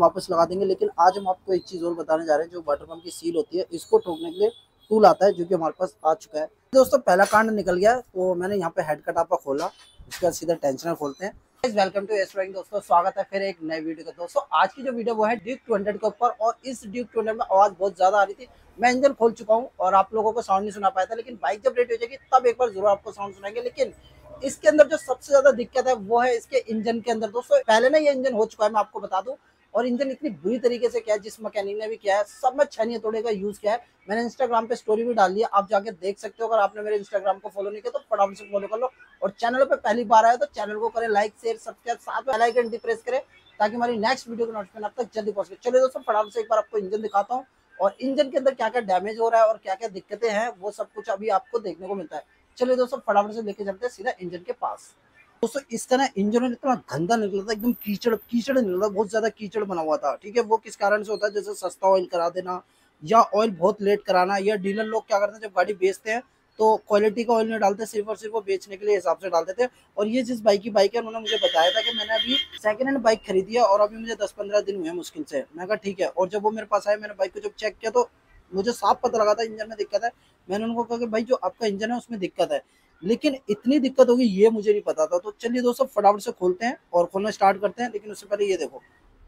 वापस लगा देंगे। लेकिन आज हम आपको एक चीज़ और बताने जा रहे हैं, जो वाटर पंप की सील होती है, इसको ठोकने के लिए टूल आता है, जो कि हमारे पास आ चुका है। दोस्तों, पहला कांड निकल गया तो मैंने यहाँ पे हेड कट आपका खोला उसके बाद सीधा टेंशनर खोलते हैं। वेलकम टू दोस्तों, स्वागत है फिर एक नए वीडियो का। दोस्तों, आज की जो वीडियो वो है ड्यूक 200 के ऊपर, और इस ड्यूक 200 में आवाज़ बहुत ज़्यादा आ रही थी। मैं इंजन खोल चुका हूँ, और आप लोगों को साउंड नहीं सुना पाया था, लेकिन बाइक जब रेडी हो जाएगी, तब एक बार ज़रूर आपको साउंड सुनाएँगे। लेकिन इसके अंदर जो सबसे ज़्यादा दिक्कत है, वो है इसके इंजन के अंदर। दोस्तों, पहले ना ये इंजन हो चुका है, मैं आपको बता दूँ और इंजन इतनी बुरी तरीके से किया है, जिस मैकेनिक ने भी किया है, सब में छनिया तोड़े का यूज़ किया है। मैंने इंस्टाग्राम पे स्टोरी भी डाल दी आप जाके देख सकते हो, अगर आपने मेरे इंस्टाग्राम को फॉलो नहीं किया तो फटाफट से फॉलो कर लो। और चैनल पे पहली बार आया तो चैनल को करें लाइक शेयर सब्सक्राइब साथ में लाइक घंटी प्रेस करें, ताकि हमारी नेक्स्ट वीडियो का नोटिफिकेशन आप तक जल्दी पहुँचे चलिए दोस्तों, फटाफट से एक बार आपको इंजन दिखाता हूँ। और इंजन के अंदर क्या क्या डैमेज हो रहा है और क्या क्या दिक्कतें हैं, वो सब कुछ अभी आपको देखने को मिलता है। चलिए दोस्तों, फटाफट से लेके चलते हैं सीधा इंजन के पास। दोस्तों इसका ना इंजन इतना गंदा निकला था, एकदम कीचड़ कीचड़ निकला था बहुत ज़्यादा कीचड़ बना हुआ था, ठीक है? वो किस कारण से होता है? जैसे सस्ता ऑयल करा देना या ऑयल बहुत लेट कराना, या डीलर लोग क्या करते हैं, जब गाड़ी बेचते हैं तो क्वालिटी का ऑयल नहीं डालते, सिर्फ़ और सिर्फ़ वो बेचने के लिए हिसाब से डालते थे। और ये जिस बाइक की बाइक है, उन्होंने मुझे बताया था कि मैंने अभी सेकंड हैंड बाइक खरीदी है और अभी मुझे दस पंद्रह दिन हुए मुश्किल से। मैं कहा, ठीक है। और जब वो मेरे पास आए, मैंने बाइक को जब चेक किया तो मुझे साफ़ पता लगा था, इंजन में दिक्कत है। मैंने उनको कहा कि, भाई, जो आपका इंजन है, उसमें दिक्कत है। लेकिन इतनी दिक्कत होगी, ये मुझे नहीं पता था। तो चलिए दोस्तों, फटाफट से खोलते हैं और खोलना स्टार्ट करते हैं। लेकिन उससे पहले ये देखो,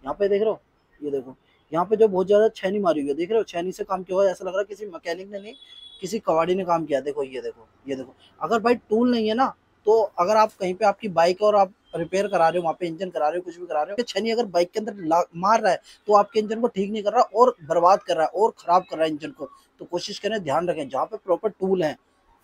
यहाँ पे देख रहे हो? ये देखो, यहाँ पे जो बहुत ज़्यादा छैनी मारी हुई है, देख रहे हो? छैनी से काम किया हुआ? है ऐसा लग रहा है किसी मैकेनिक ने नहीं, किसी कवाड़ी ने काम किया। देखो, ये देखो ये देखो। अगर भाई टूल नहीं है ना तो अगर आप कहीं पे आपकी बाइक और आप रिपेयर करा रहे हो, वहाँ पे इंजन करा रहे हो, कुछ भी करा रहे हो छनी अगर बाइक के अंदर मार रहा है तो आपके इंजन को ठीक नहीं कर रहा और बर्बाद कर रहा है और खराब कर रहा है इंजन को। तो कोशिश करें, ध्यान रखें, जहाँ पे प्रॉपर टूल है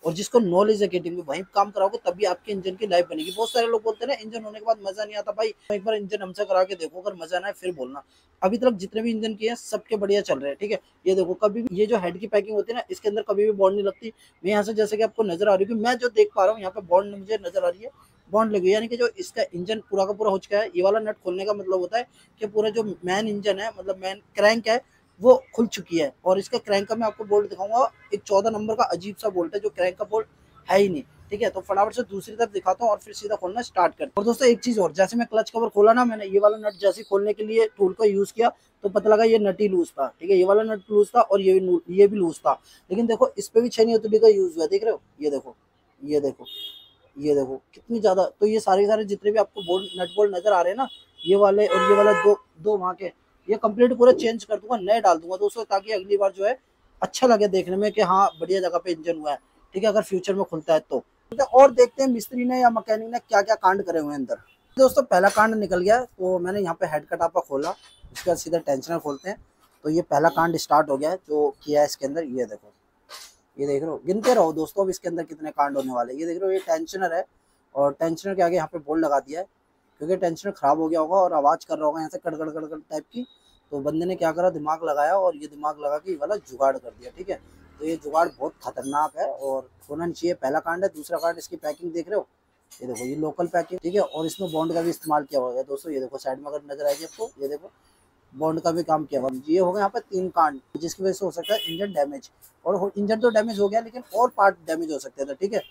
और जिसको नॉलेज है केटिंग में, वहीं काम कराओगे, तभी आपके इंजन की लाइफ बनेगी। बहुत सारे लोग बोलते हैं ना इंजन होने के बाद मज़ा नहीं आता। भाई, एक बार इंजन हमसे करा के देखो, अगर मज़ा ना है फिर बोलना। अभी तक जितने भी इंजन किए हैं, सबके बढ़िया चल रहे हैं, ठीक है? ये देखो, कभी ये जो हेड की पैकिंग होती है ना, इसके अंदर कभी भी बॉन्ड नहीं लगती। मैं यहाँ से, जैसे कि आपको नज़र आ रही हूँ मैं जो देख पा रहा हूँ, यहाँ पे बॉन्ड मुझे नज़र आ रही है। बॉन्ड लगी यानी कि जो इसका इंजन पूरा का पूरा हो चुका है। ये वाला नट खोलने का मतलब होता है कि पूरा जो मैन इंजन है मतलब मैन क्रैंक है वो खुल चुकी है। और इसका क्रैंक का मैं आपको बोल्ट दिखाऊँगा। एक चौदह नंबर का अजीब सा बोल्ट है, जो क्रैंक का बोल्ट है ही नहीं, ठीक है? तो फटाफट से दूसरी तरफ़ दिखाता हूँ और फिर सीधा खोलना स्टार्ट करता और दोस्तों, एक चीज़ और, जैसे मैं क्लच कवर खोला ना मैंने, ये वाला नट जैसे खोलने के लिए टूल का यूज़ किया तो पता लगा ये नट ही लूज था, ठीक है? ये वाला नट लूज था और ये भी ये भी लूज था। लेकिन देखो, इस पे भी छह नहीं का यूज़ हुआ देख रहे हो? ये देखो ये देखो ये देखो, कितनी ज़्यादा तो ये सारे सारे जितने भी आपको बोल्ट नट बोल्ट नज़र आ रहे हैं ना, ये वाले और ये वाला दो दो वहाँ के ये कंप्लीट पूरा चेंज कर दूँगा, नए डाल दूँगा दोस्तों, ताकि अगली बार जो है अच्छा लगे देखने में कि हाँ बढ़िया जगह पे इंजन हुआ है। ठीक है, अगर फ्यूचर में खुलता है तो। और देखते हैं मिस्त्री ने या मकैनिक ने क्या क्या कांड करे हुए अंदर। दोस्तों, पहला कांड निकल गया तो मैंने यहाँ पे हेड कट आपका खोला, उसके बाद सीधा टेंशनर खोलते हैं। तो ये पहला कांड स्टार्ट हो गया है, जो किया है इसके अंदर, ये देखो। ये देख रहे हो, गिनते रहो दोस्तों, अब इसके अंदर कितने कांड होने वाले ये देख रहे हो, ये टेंशनर है, और टेंशनर के आगे यहाँ पे बोल्ड लगा दिया है। क्योंकि टेंशन खराब हो गया होगा और आवाज़ कर रहा होगा यहाँ से कड़कड़ कड़कड़ टाइप की तो बंदे ने क्या करा, दिमाग लगाया और ये दिमाग लगा के ये वाला जुगाड़ कर दिया, ठीक है? तो ये जुगाड़ बहुत खतरनाक है और होना चाहिए। पहला कांड है, दूसरा कांड इसकी पैकिंग देख रहे हो? ये देखो, ये लोकल पैकिंग ठीक है? और इसमें बॉन्ड का भी इस्तेमाल किया हुआ है। दोस्तों, ये देखो साइड में अगर नज़र आएगी आपको, ये देखो बॉन्ड का भी काम किया हुआ ये हो गया यहाँ पे तीन कांड जिसकी वजह से हो सकता है इंजन डैमेज और इंजन तो डैमेज हो गया, लेकिन और पार्ट डैमेज हो सकते थे ठीक है?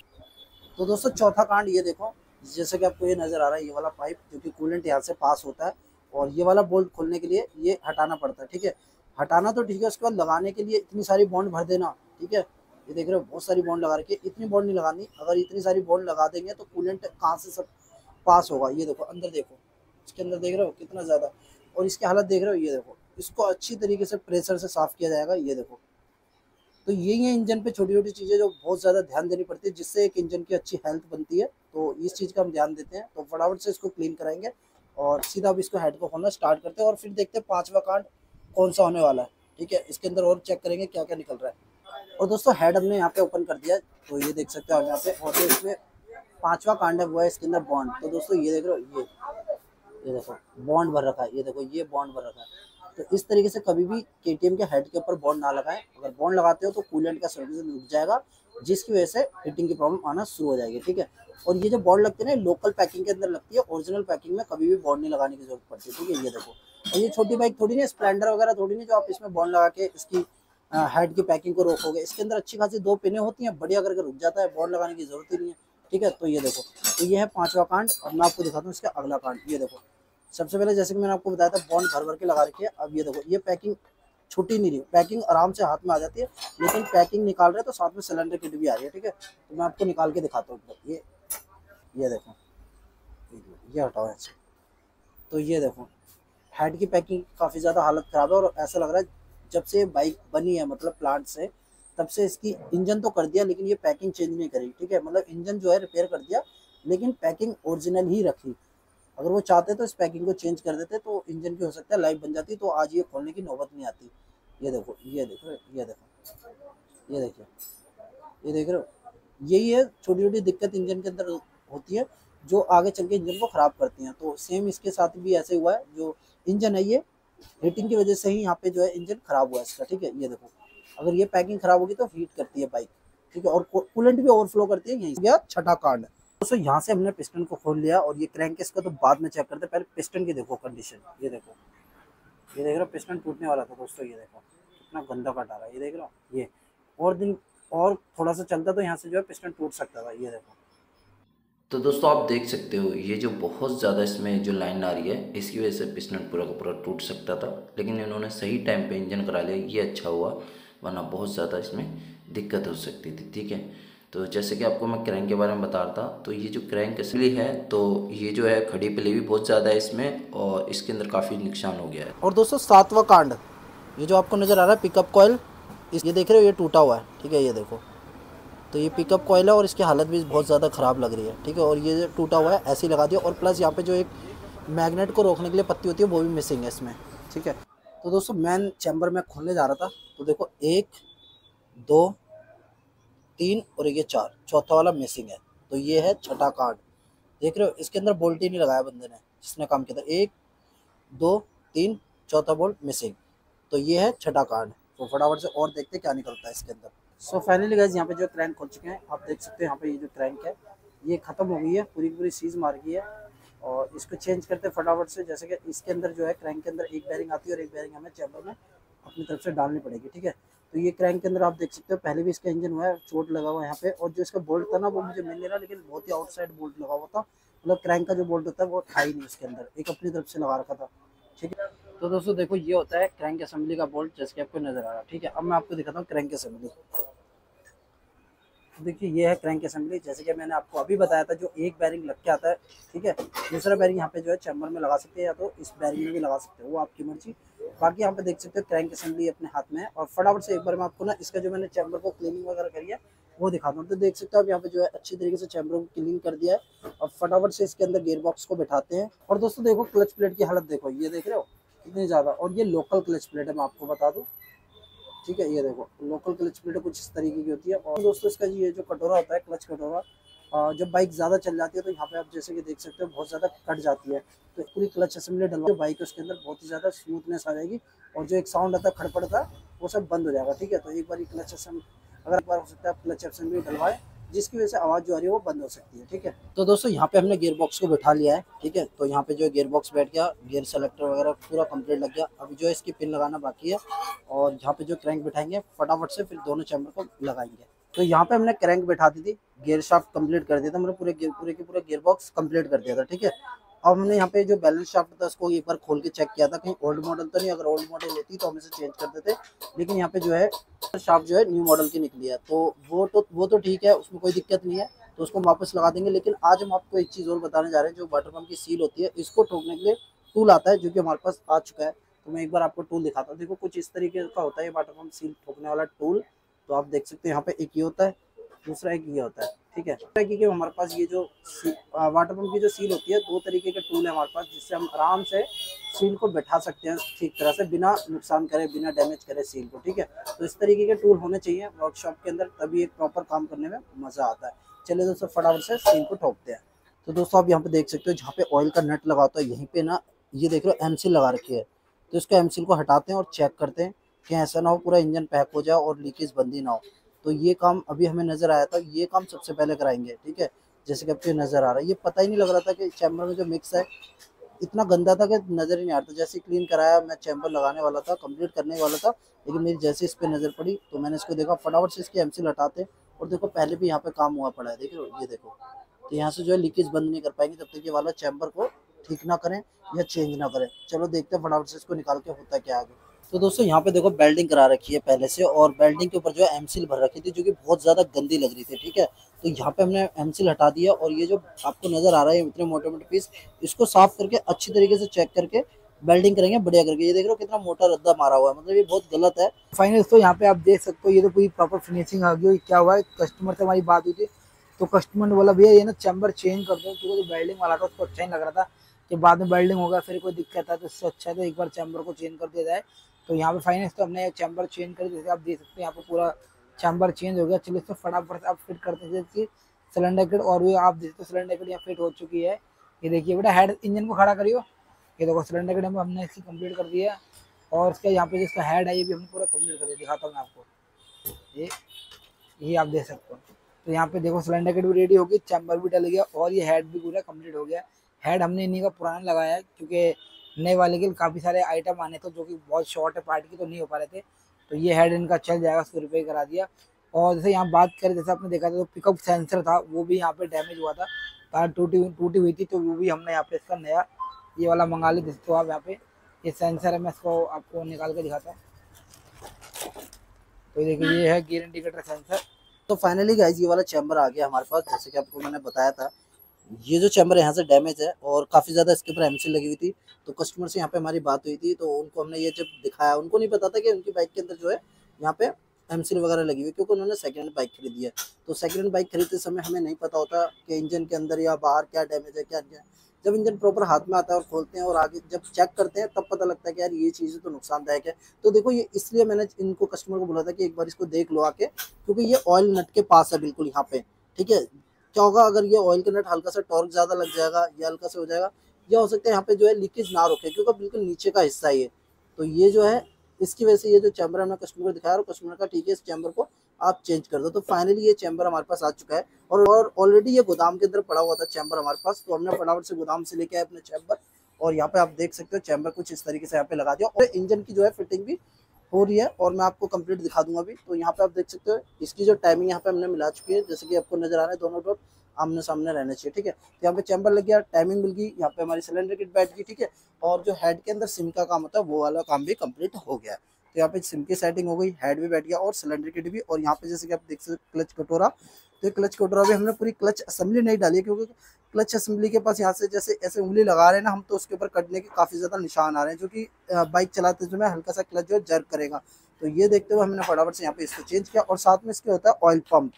तो दोस्तों, चौथा कांड ये देखो जैसे कि आपको ये नज़र आ रहा है, ये वाला पाइप जो कि कूलेंट यहाँ से पास होता है, और ये वाला बोल्ट खोलने के लिए ये हटाना पड़ता है, ठीक है? हटाना तो ठीक है, उसके बाद लगाने के लिए इतनी सारी बॉन्ड भर देना, ठीक है? ये देख रहे हो, बहुत सारी बॉन्ड लगा रखी है, इतनी बॉन्ड नहीं लगानी, अगर इतनी सारी बॉन्ड लगा देंगे तो कूलेंट कहाँ से सब पास होगा? ये देखो, अंदर देखो, इसके अंदर देख रहे हो कितना ज़्यादा, और इसकी हालत देख रहे हो, ये देखो, इसको अच्छी तरीके से प्रेशर से साफ़ किया जाएगा, ये देखो। तो यही है इंजन पे छोटी छोटी चीज़ें जो बहुत ज़्यादा ध्यान देनी पड़ती है, जिससे एक इंजन की अच्छी हेल्थ बनती है। तो इस चीज़ का हम ध्यान देते हैं। तो फटाफट से इसको क्लीन कराएँगे और सीधा अब इसको हेड को खोलना स्टार्ट करते हैं और फिर देखते हैं पांचवा कांड कौन सा होने वाला है। ठीक है? इसके अंदर और चेक करेंगे क्या क्या निकल रहा है। और दोस्तों, हेड हमने यहाँ पे ओपन कर दिया तो ये देख सकते हो आप यहाँ पे। और जो इसमें पांचवा कांड है, वो है इसके अंदर बॉन्ड। तो दोस्तों, ये देख रहे हो, ये। ये देखो, बॉन्ड भर रखा है। ये देखो, ये बॉन्ड भर रखा है। तो इस तरीके से कभी भी के के हेड के ऊपर बॉन्ड ना लगाएँ। अगर बॉन्ड लगाते हो तो कूलेंट का सर्विस रुक जाएगा, जिसकी वजह से हीटिंग की प्रॉब्लम आना शुरू हो जाएगी, ठीक है? और ये जो बॉन्ड लगती है ना लोकल पैकिंग के अंदर लगती है ओरिजिनल पैकिंग में कभी भी बॉन्ड नहीं लगाने की ज़रूरत पड़ती है, ठीक है? ये देखो। और ये छोटी बाइक थोड़ी नहीं स्प्लेंडर वगैरह थोड़ी नहीं जो आप इसमें बॉन्ड लगा के इसकी हेड की पैकिंग को रोकोगे। इसके अंदर अच्छी खासी दो पिने होती हैं, बढ़िया करके रुक जाता है बॉन्ड लगाने की ज़रूरत ही नहीं है, ठीक है? तो ये देखो तो ये है पांचवा कांड, और मैं आपको दिखाता हूँ इसका अगला कांड। ये देखो सबसे पहले जैसे कि मैंने आपको बताया था बॉन्ड भर भर के लगा रखी है। अब ये देखो, ये पैकिंग छुट्टी नहीं रही पैकिंग आराम से हाथ में आ जाती है, लेकिन पैकिंग निकाल रहे हैं तो साथ में सिलेंडर किट भी आ रही है, ठीक है? तो मैं आपको निकाल के दिखाता हूँ ये ये देखो। ये हटाओ ऐसे। तो ये देखो हेड की पैकिंग काफ़ी ज़्यादा हालत ख़राब है और ऐसा लग रहा है जब से बाइक बनी है मतलब प्लांट से, तब से इसकी इंजन तो कर दिया, लेकिन ये पैकिंग चेंज नहीं करी, ठीक है? मतलब इंजन जो है रिपेयर कर दिया, लेकिन पैकिंग ओरिजिनल ही रखी। अगर वो चाहते तो इस पैकिंग को चेंज कर देते तो इंजन की हो सकता है लाइफ बन जाती तो आज ये खोलने की नौबत नहीं आती। ये देखो ये देखो ये देखो, ये देखिए, ये देख रहे हो? यही है छोटी छोटी दिक्कत इंजन के अंदर होती है, जो आगे चल के इंजन को ख़राब करती हैं। तो सेम इसके साथ भी ऐसे हुआ है, जो इंजन है ये हीटिंग की वजह से ही यहाँ पे जो है इंजन ख़राब हुआ है इसका, ठीक है? ये देखो, अगर ये पैकिंग ख़राब होगी तो हीट करती है बाइक ठीक है? और कूलेंट भी ओवरफ्लो करती है, यहीं छठा कार्ड दोस्तों यहाँ से हमने पिस्टन को खोल लिया और ये क्रैंक इसका तो बाद में चेक करते पहले पिस्टन की देखो कंडीशन ये देखो। ये देख रहे पिस्टन टूटने वाला था दोस्तों, ये देखो। कितना गंदा कट आ रहा है ये देख रहे हो? ये। और दिन और थोड़ा सा चलता तो यहाँ से जो है पिस्टन टूट सकता था। ये देखो। तो दोस्तों, आप देख सकते हो, ये जो बहुत ज़्यादा इसमें जो लाइन आ रही है, इसकी वजह से पिस्टन पूरा का पूरा टूट सकता था। लेकिन इन्होंने सही टाइम पे इंजन करा लिया, ये अच्छा हुआ, वरना बहुत ज़्यादा इसमें दिक्कत हो सकती थी, ठीक है? तो जैसे कि आपको मैं क्रैंक के बारे में बता रहा था तो ये जो क्रैंक असली है तो ये जो है खड़ी पली भी बहुत ज़्यादा है इसमें और इसके अंदर काफ़ी नुकसान हो गया है। और दोस्तों, सातवा कांड, ये जो आपको नज़र आ रहा है पिकअप कॉयल ये देख रहे हो, ये टूटा हुआ है, ठीक है, ये देखो। तो ये पिकअप कॉयल है और इसकी हालत भी बहुत ज़्यादा ख़राब लग रही है, ठीक है, और ये टूटा हुआ है, ऐसे ही लगा दिया। और प्लस यहाँ पे जो एक मैग्नेट को रोकने के लिए पत्ती होती है, वो भी मिसिंग है इसमें, ठीक है। तो दोस्तों मैन चैम्बर में खोलने जा रहा था तो देखो, एक, दो तीन और ये चार, चौथा वाला मिसिंग है। तो ये है छठा कार्ड देख रहे हो, इसके अंदर बोल्ट ही नहीं लगाया बंदे ने, जिसने काम किया था। एक, दो, तीन, चौथा बोल्ट मिसिंग तो ये है छठा कार्ड तो फटाफट से और देखते क्या निकलता है इसके अंदर। सो फाइनली गैस यहाँ पे जो क्रैंक खोल चुके हैं, आप देख सकते हैं यहाँ पे ये जो क्रैंक है, ये ख़त्म हो गई है, पूरी पूरी सीज मार गई है। और इसको चेंज करते फटाफट से, जैसे कि इसके अंदर जो है क्रैंक के अंदर एक बैरिंग आती है और एक बैरिंग हमें चैम्बर में अपनी तरफ़ से डालनी पड़ेगी, ठीक है? तो ये क्रैंक के अंदर आप देख सकते हो, पहले भी इसका इंजन हुआ है, चोट लगा हुआ है यहाँ पे। और जो इसका बोल्ट था ना, वो मुझे मिल नहीं रहा, लेकिन बहुत ही आउटसाइड बोल्ट लगा हुआ था। मतलब क्रैंक का जो बोल्ट होता है, वो था ही नहीं उसके अंदर। एक अपनी तरफ़ से लगा रखा था। ठीक है? तो दोस्तों, देखो, ये होता है क्रैंक असेंबली का बोल्ट, जैसे कि आपको नज़र आ रहा है। ठीक है? अब मैं आपको दिखाता हूँ क्रैंक असेंबली। देखिए, ये है क्रैंक असेंबली जैसे कि मैंने आपको अभी बताया था, जो एक बैरिंग लग के आता है, ठीक है? दूसरा बैरिंग यहाँ पे जो है चैम्बर में लगा सकते हैं या तो इस बैरिंग में भी लगा सकते हो, वो आपकी मर्ज़ी। बाकी यहाँ पे देख सकते हो क्रैंक असेंबली अपने हाथ में है। और फटाफट से एक बार मैं आपको ना इसका जो मैंने चैम्बर को क्लीनिंग वगैरह करी है, वो दिखाता हूँ। तो देख सकते हो आप यहाँ पे जो है, अच्छी तरीके से चैम्बर को क्लीन कर दिया है। और फटाफट से इसके अंदर गेयर बॉक्स को बैठाते हैं। और दोस्तों, देखो क्लच प्लेट की हालत देखो, ये देख रहे हो? कितनी ज़्यादा। और ये लोकल क्लच प्लेट है, मैं आपको बता दूँ। ठीक है, ये देखो लोकल क्लच प्लेट कुछ इस तरीके की होती है। और दोस्तों, इसका ये जो कटोरा होता है क्लच कटोरा जब बाइक ज़्यादा चल जाती है तो यहाँ पे आप जैसे कि देख सकते हो, बहुत ज़्यादा कट जाती है। तो पूरी क्लच असेंबली डलवा बाइक उसके अंदर बहुत ही ज़्यादा स्मूथनेस आ जाएगी और जो एक साउंड आता है खड़पड़ का, वो सब बंद हो जाएगा, ठीक है? तो एक बार ये क्लच असेंबली अगर एक बार हो सकता है, आप क्लच असेंबली डलवाए। जिसकी वजह से आवाज़ जो आ रही है वो बंद हो सकती है, ठीक है? तो दोस्तों, यहाँ पे हमने गियर बॉक्स को बैठा लिया है, ठीक है? तो यहाँ पे जो गियर बॉक्स बैठ गया गियर सेलेक्टर वगैरह पूरा कंप्लीट लग गया। अभी जो इसकी पिन लगाना बाकी है, और यहाँ पे जो क्रैंक बैठाएँगे, फटाफट से फिर दोनों चैम्बर को लगाएँगे। तो यहाँ पे हमने क्रैंक बैठा दी थी गियर शाफ्ट कंप्लीट कर दिया था हमने पूरे पूरे के पूरे गियर बॉक्स कंप्लीट कर दिया था, ठीक है? अब हमने यहाँ पे जो बैलेंस शाफ्ट था, उसको एक बार खोल के चेक किया था। कहीं ओल्ड मॉडल तो नहीं, अगर ओल्ड मॉडल होती तो हम इसे चेंज कर देते। लेकिन यहाँ पे जो है शाफ्ट जो है न्यू मॉडल की निकली है। तो वो तो वो तो ठीक है, उसमें कोई दिक्कत नहीं है। तो उसको वापस लगा देंगे। लेकिन आज हम आपको एक चीज़ और बताने जा रहे हैं, जो वाटर पम्प की सील होती है, इसको ठोकने के लिए टूल आता है, जो कि हमारे पास आ चुका है। तो मैं एक बार आपको टूल दिखाता हूँ। देखो, कुछ इस तरीके का होता है वाटर पम्प सील ठोकने वाला टूल तो आप देख सकते हैं, यहाँ पे एक ये होता है। दूसरा एक ये होता है, ठीक है? क्योंकि हमारे पास ये जो वाटर पंप की जो सील होती है, दो तरीके के टूल है हमारे पास, जिससे हम आराम से सील को बैठा सकते हैं ठीक तरह से, बिना नुकसान करे, बिना डैमेज करे सील को, ठीक है? तो इस तरीके के टूल होने चाहिए वर्कशॉप के अंदर, तभी एक प्रॉपर काम करने में मज़ा आता है। चलिए दोस्तों, फटाफट से सील को ठोकते हैं। तो दोस्तों, आप यहाँ पे देख सकते हो, जहाँ पे ऑयल का नट लगा होता है, यहीं पे ना, ये देख लो एम लगा रखी है। तो इसको एम को हटाते हैं और चेक करते हैं कि ऐसा ना हो, पूरा इंजन पैक हो जाए और लीकेज बंदी ना हो। तो ये काम अभी हमें नज़र आया था, ये काम सबसे पहले कराएँगे, ठीक है? जैसे कि आपको नज़र आ रहा है? ये पता ही नहीं लग रहा था कि चैम्बर में जो मिक्स है, इतना गंदा था कि नज़र ही नहीं आ रहा था। जैसे क्लीन कराया, मैं चैम्बर लगाने वाला था कंप्लीट करने वाला था, लेकिन मेरी जैसे इस पर नज़र पड़ी तो मैंने इसको देखा, फटाफट से इसकी एम हटाते और देखो, पहले भी यहाँ पे काम हुआ पड़ा है, देख ये देखो तो यहाँ से जो है लीकेज बंद नहीं कर पाएँगे जब तक ये वाला चैम्बर को ठीक ना करें या चेंज ना करें। चलो देखते हैं फटाफट से इसको निकाल के होता क्या आगे। तो दोस्तों, यहाँ पे देखो बेल्डिंग करा रखी है पहले से और बेल्डिंग के ऊपर जो है एमसील भर रखी थी, जो कि बहुत ज़्यादा गंदी लग रही थी, ठीक है? तो यहाँ पे हमने एमसील हटा दिया और ये जो आपको नज़र आ रहा है इतने मोटे मोटे पीस इसको साफ़ करके अच्छी तरीके से चेक करके बेल्डिंग करेंगे, बढ़िया करके। ये देख रहे हो कितना मोटा रद्दा मारा हुआ है मतलब ये बहुत गलत है। फाइनल दोस्तों, यहाँ पे आप देख सकते हो, ये तो पूरी प्रॉपर फिनिशिंग आ गई क्या हुआ है? कस्टमर से हमारी बात हुई थी तो कस्टमर ने बोला, भैया, ये ना चैम्बर चेंज कर दो, क्योंकि जो बेल्डिंग वाला था, उसको अच्छा नहीं लग रहा था कि बाद में बेल्डिंग होगा, फिर कोई दिक्कत है तो इससे अच्छा है तो एक बार चैम्बर को चेंज कर दिया जाए। तो यहाँ पे फाइनेंस तो हमने चैम्बर चेंज कर जैसे आप देख सकते हैं यहाँ पे पूरा चैम्बर चेंज हो गया चलिए इसको फटाफट से आप फिट करते हैं, जैसे सिलेंडर किट और भी आप देखते सिलेंडर किट यहाँ फिट हो चुकी है। ये देखिए बेटा हेड इंजन को खड़ा करियो। ये देखो सिलेंडर किट हमने इसकी कंप्लीट कर दिया और इसका यहाँ पे जिसका हेड है, ये भी हमने पूरा कंप्लीट कर दिया, दिखाता हूँ मैं आपको। ये ये आप देख सकते हो। तो यहाँ पे देखो सिलेंडर किट भी रेडी हो गई चैम्बर भी डल गया और ये हेड भी पूरा कंप्लीट हो गया। हेड हमने इन्हीं का पुराना लगाया क्योंकि नए वाले के काफ़ी सारे आइटम आने थे जो कि बहुत शॉर्ट है पार्टी की तो नहीं हो पा रहे थे। तो ये हेड इनका चल जाएगा, उसको रिपेयर करा दिया। और जैसे यहाँ बात करें, जैसे आपने देखा था तो पिकअप सेंसर था, वो भी यहाँ पे डैमेज हुआ था। तार टूटी टूटी हुई थी तो वो भी हमने यहाँ पे इसका नया, ये वाला मंगा ली जिसको तो आप यहाँ पे, ये सेंसर है, मैं इसको आपको निकाल के दिखाता हूँ। तो देखिए, ये है गियर इंडिकेटर सेंसर तो फाइनली गाइज़ ये वाला चैम्बर आ गया हमारे पास, जैसे कि आपको मैंने बताया था। ये जो चैम्बर यहाँ से डैमेज है और काफ़ी ज़्यादा इसके ऊपर एमसी लगी हुई थी। तो कस्टमर से यहाँ पे हमारी बात हुई थी तो उनको हमने ये जब दिखाया, उनको नहीं पता था कि उनकी बाइक के अंदर जो है, यहाँ पे एमसी वगैरह लगी हुई क्योंकि उन्होंने सेकेंड हैंड बाइक खरीदी है। तो सेकेंड हैंड बाइक खरीदते समय हमें नहीं पता होता कि इंजन के अंदर या बाहर क्या डैमेज है, क्या क्या जब इंजन प्रॉपर हाथ में आता है और खोलते हैं और आगे जब चेक करते हैं, तब पता लगता है कि यार ये चीज़ तो नुकसानदायक है। तो देखो, ये इसलिए मैंने इनको कस्टमर को बोला था कि एक बार इसको देख लो आके, क्योंकि ये ऑयल नट के पास है बिल्कुल यहाँ पे, ठीक है? क्या होगा? अगर ये ऑयल के नट हल्का सा टॉर्क ज़्यादा लग जाएगा, या हल्का सा हो जाएगा, या हो सकता है यहाँ पे जो है लीकेज ना रोके, क्योंकि बिल्कुल नीचे का हिस्सा ये। तो ये जो है, इसकी वजह से ये जो चैम्बर हमने कस्टमर को दिखाया और कस्टमर का ठीक है, इस चैम्बर को आप चेंज कर दो। तो फाइनली ये चैम्बर हमारे पास आ चुका है और ऑलरेडी ये गोदाम के अंदर पड़ा हुआ था चैम्बर हमारे पास। तो हमने फटाफट से गोदाम से लेके आए अपने चैम्बर और यहाँ पे आप देख सकते हो चैम्बर कुछ इस तरीके से यहाँ पे लगा दिया। और इंजन की जो है फिटिंग भी हो रही है और मैं आपको कंप्लीट दिखा दूँगा अभी। तो यहाँ पे आप देख सकते हो, इसकी जो टाइमिंग यहाँ पे हमने मिला चुकी है, जैसे कि आपको नज़र आ रहा है, दोनों डॉट आमने सामने रहना चाहिए, ठीक है? तो यहाँ पे चैम्बर लग गया टाइमिंग मिल गई, यहाँ पे हमारी सिलेंडर किट बैठ गई, ठीक है? और जो हेड के अंदर सिम का काम होता है, वो वाला काम भी कंप्लीट हो गया। तो यहाँ पे सिम की सेटिंग हो गई हेड भी बैठ गया और सिलेंडर किट भी, और यहाँ पे जैसे कि आप देख सकते क्लच कटोरा। तो क्लच कटोरा भी हमने पूरी क्लच असेंबली नहीं डाली क्योंकि क्लच असेंबली के पास यहाँ से जैसे ऐसे उंगली लगा रहे हैं ना हम तो उसके ऊपर कटने के काफ़ी ज़्यादा निशान आ रहे हैं, जो कि बाइक चलाते समय हल्का सा क्लच जो है जर्क करेगा। तो ये देखते हुए हमने फटाफट से यहाँ पे इसको चेंज किया और साथ में इसके होता है ऑयल पंप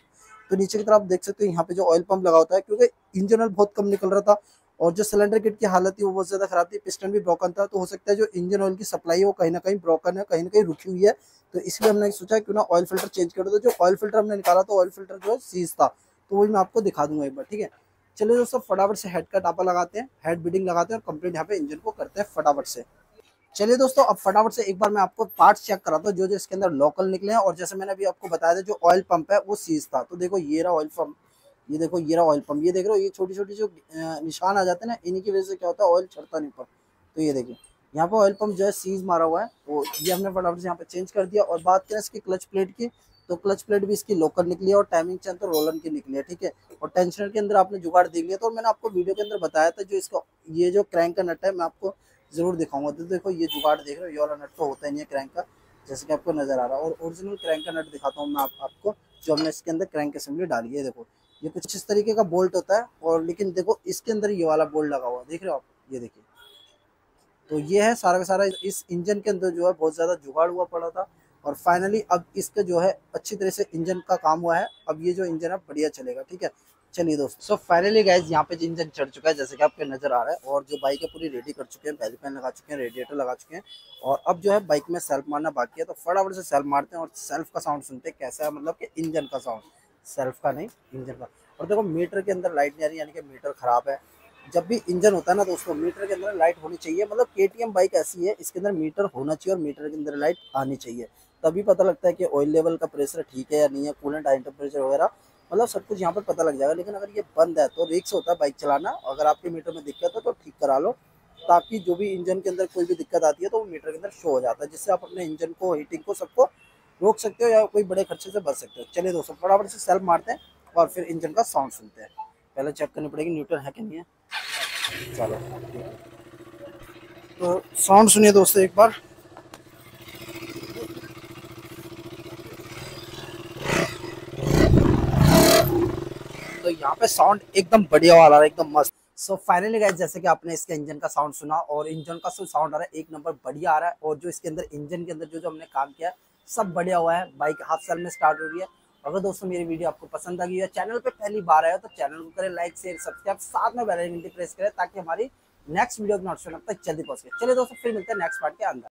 तो नीचे की तरफ़ देख सकते हो यहाँ पे जो ऑयल पंप लगा होता है, क्योंकि इंजन ऑयल बहुत कम निकल रहा था और जो सिलेंडर किट की हालत थी वो बहुत ज़्यादा खराब थी पिस्टन भी ब्रोकन था तो हो सकता है जो इंजन ऑयल की सप्लाई वो कहीं ना कहीं ब्रोकन है, कहीं ना कहीं रुकी हुई है। तो इसलिए हमने सोचा क्यों ना ऑयल फ़िल्टर चेंज कर दो। जो ऑयल फ़िल्टर हमने निकाला तो ऑयल फ़िल्टर जो है सीज था। तो वही मैं आपको दिखा दूँगा एक बार, ठीक है? चलिए दोस्तों, फटाफट से हेड का टापा लगाते हैं हेड बिडिंग लगाते हैं और कंप्लीट यहाँ पे इंजन को करते हैं फटाफट से। चलिए दोस्तों, अब फटाफट से एक बार मैं आपको पार्ट्स चेक कराता हूँ, जो जो इसके अंदर लोकल निकले हैं और जैसे मैंने अभी आपको बताया था, जो ऑयल पंप है, वो सीज था। तो देखो, ये रहा ऑयल पंप ये देखो, ये रहा ऑयल पंप ये देख रहे हो, ये छोटी छोटी जो निशान आ जाते हैं ना, इन्हीं की वजह से क्या होता है ऑयल चढ़ता नहीं पर तो ये देखिए, यहाँ पर ऑयल पंप जो है सीज मारा हुआ है तो ये हमने फटाफट से यहाँ पे चेंज कर दिया और बात करें इसकी क्लच प्लेट की तो क्लच प्लेट भी इसकी लोकल निकली है और टाइमिंग चैन तो रोलन की निकली है ठीक है? और टेंशनर के अंदर आपने जुगाड़ देख लिया तो मैंने आपको वीडियो के अंदर बताया था जो इसका ये जो क्रैंक का नट है मैं आपको ज़रूर दिखाऊँगा। तो देखो ये जुगाड़ देख रहे हो ये वाला नट तो होता ही नहीं है क्रैंक का जैसे कि आपको नज़र आ रहा है। और ओरिजिनल क्रैंक का नट दिखाता हूँ मैं आप, आपको जो हमने इसके अंदर क्रैंक असेंबली डाली है देखो। ये कुछ इस तरीके का बोल्ट होता है और लेकिन देखो इसके अंदर ये वाला बोल्ट लगा हुआ देख रहे हो आप? ये देखिए। तो ये है सारा का सारा इस इंजन के अंदर जो है बहुत ज़्यादा जुगाड़ हुआ पड़ा था। और फाइनली अब इसका जो है, अच्छी तरह से इंजन का काम हुआ है। अब ये जो इंजन है, बढ़िया चलेगा, ठीक है? चलिए दोस्तों सो फाइनली गाइज़ यहाँ पे इंजन चढ़ चुका है, जैसे कि आपके नज़र आ रहा है, और जो बाइक है, पूरी रेडी कर चुके हैं पहले पैन लगा चुके हैं रेडिएटर लगा चुके हैं, और अब जो है बाइक में सेल्फ मारना बाकी है। तो फटाफट से सेल्फ मारते हैं और सेल्फ का साउंड सुनते हैं, कैसा है मतलब कि इंजन का साउंड सेल्फ का नहीं इंजन का। और देखो मीटर के अंदर लाइट नहीं आ रही, यानी कि मीटर खराब है। जब भी इंजन होता है ना दोस्तों मीटर के अंदर लाइट होनी चाहिए मतलब के बाइक ऐसी है, इसके अंदर मीटर होना चाहिए और मीटर के अंदर लाइट आनी चाहिए। तभी पता लगता है कि ऑयल लेवल का प्रेशर ठीक है या नहीं है कूलेंट हाई टेम्परेचर वगैरह मतलब सब कुछ यहाँ पर पता लग जाएगा। लेकिन अगर ये बंद है तो रिक्स होता है बाइक चलाना। अगर आपके मीटर में दिक्कत है तो ठीक करा लो, ताकि जो भी इंजन के अंदर कोई भी दिक्कत आती है तो वो मीटर के अंदर शो हो जाता है, जिससे आप अपने इंजन को हीटिंग को, सबको रोक सकते हो या कोई बड़े खर्चे से बच सकते हो। चलिए दोस्तों, फटाफट से सेल्फ मारते हैं और फिर इंजन का साउंड सुनते हैं। पहले चेक करनी पड़ेगी न्यूट्रल है कि नहीं है? चलो तो साउंड सुनिए दोस्तों एक बार। तो यहाँ पे साउंड एकदम बढ़िया वाला है एकदम मस्त। सो फाइनली गाइस जैसे कि आपने इसके इंजन का साउंड सुना, और इंजन का साउंड आ रहा है, एक नंबर बढ़िया आ रहा है, और जो इसके अंदर इंजन के अंदर जो जो हमने काम किया है सब बढ़िया हुआ है बाइक हाफ़ साल में स्टार्ट हो रही है। अगर दोस्तों मेरी वीडियो आपको पसंद आ गई है चैनल पे पहली बार आया तो चैनल को करें लाइक शेयर सब्सक्राइब साथ में बेल आइकन प्रेस करें, ताकि हमारी नेक्स्ट वीडियो की नोटिफिकेशन अब तक जल्दी पहुँच चलिए दोस्तों, फिर मिलते हैं नेक्स्ट पार्ट के अंदर।